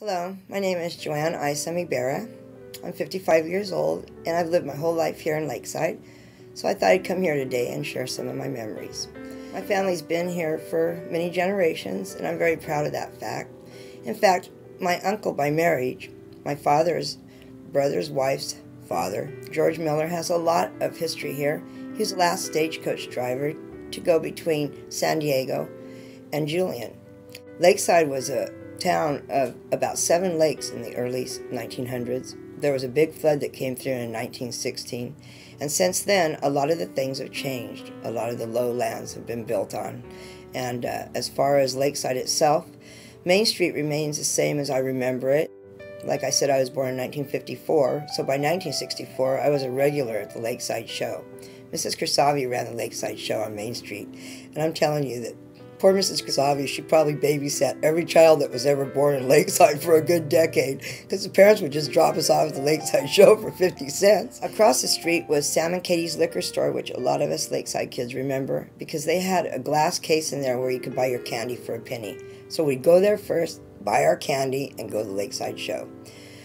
Hello, my name is JoAnn Isamibera. I'm 55 years old and I've lived my whole life here in Lakeside, so I thought I'd come here today and share some of my memories. My family's been here for many generations and I'm very proud of that fact. In fact, my uncle by marriage, my father's brother's wife's father, George Miller, has a lot of history here. He was the last stagecoach driver to go between San Diego and Julian. Lakeside was a town of about seven lakes in the early 1900s. There was a big flood that came through in 1916, and since then, a lot of the things have changed. A lot of the lowlands have been built on. And uh, as far as Lakeside itself, Main Street remains the same as I remember it. Like I said, I was born in 1954, so by 1964, I was a regular at the Lakeside Show. Mrs. Kersavi ran the Lakeside Show on Main Street, and I'm telling you that Poor Mrs. Kasavi, she probably babysat every child that was ever born in Lakeside for a good decade because the parents would just drop us off at the Lakeside show for 50 cents. Across the street was Sam and Katie's liquor store, which a lot of us Lakeside kids remember because they had a glass case in there where you could buy your candy for a penny. So we'd go there first, buy our candy, and go to the Lakeside show.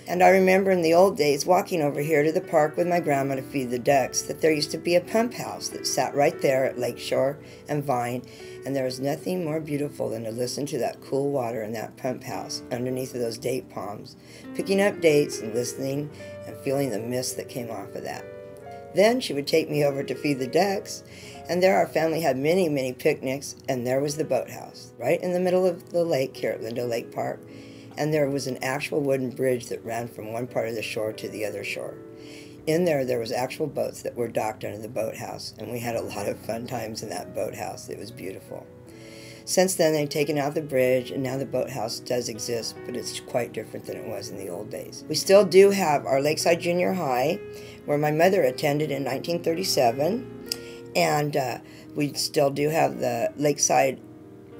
And I remember in the old days walking over here to the park with my grandma to feed the ducks that there used to be a pump house that sat right there at Lakeshore and Vine. And there was nothing more beautiful than to listen to that cool water in that pump house underneath of those date palms, picking up dates and listening and feeling the mist that came off of that. Then she would take me over to feed the ducks, and there our family had many, many picnics, and there was the boathouse, right in the middle of the lake here at Lindo Lake Park and there was an actual wooden bridge that ran from one part of the shore to the other shore. In there, there was actual boats that were docked under the boathouse, and we had a lot of fun times in that boathouse. It was beautiful. Since then, they've taken out the bridge, and now the boathouse does exist, but it's quite different than it was in the old days. We still do have our Lakeside Junior High, where my mother attended in 1937, and uh, we still do have the Lakeside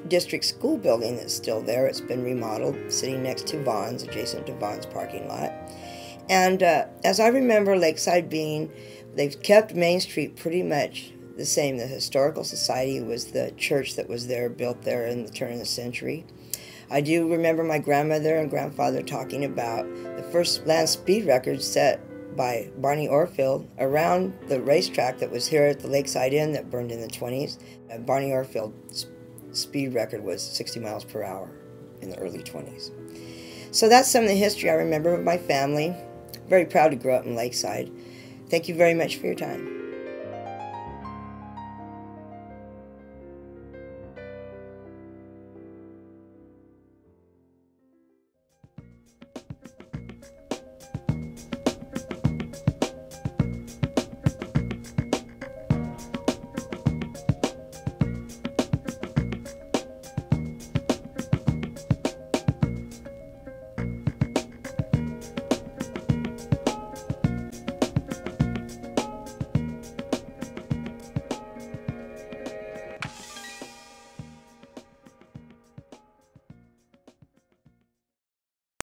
district school building that's still there. It's been remodeled, sitting next to Vons, adjacent to Vons parking lot. And uh, as I remember Lakeside being, they've kept Main Street pretty much the same. The Historical Society was the church that was there, built there in the turn of the century. I do remember my grandmother and grandfather talking about the first land speed record set by Barney Oldfield around the racetrack that was here at the Lakeside Inn that burned in the 20s. Uh, Barney Oldfield speed record was 60 miles per hour in the early 20s. So that's some of the history I remember of my family. Very proud to grow up in Lakeside. Thank you very much for your time.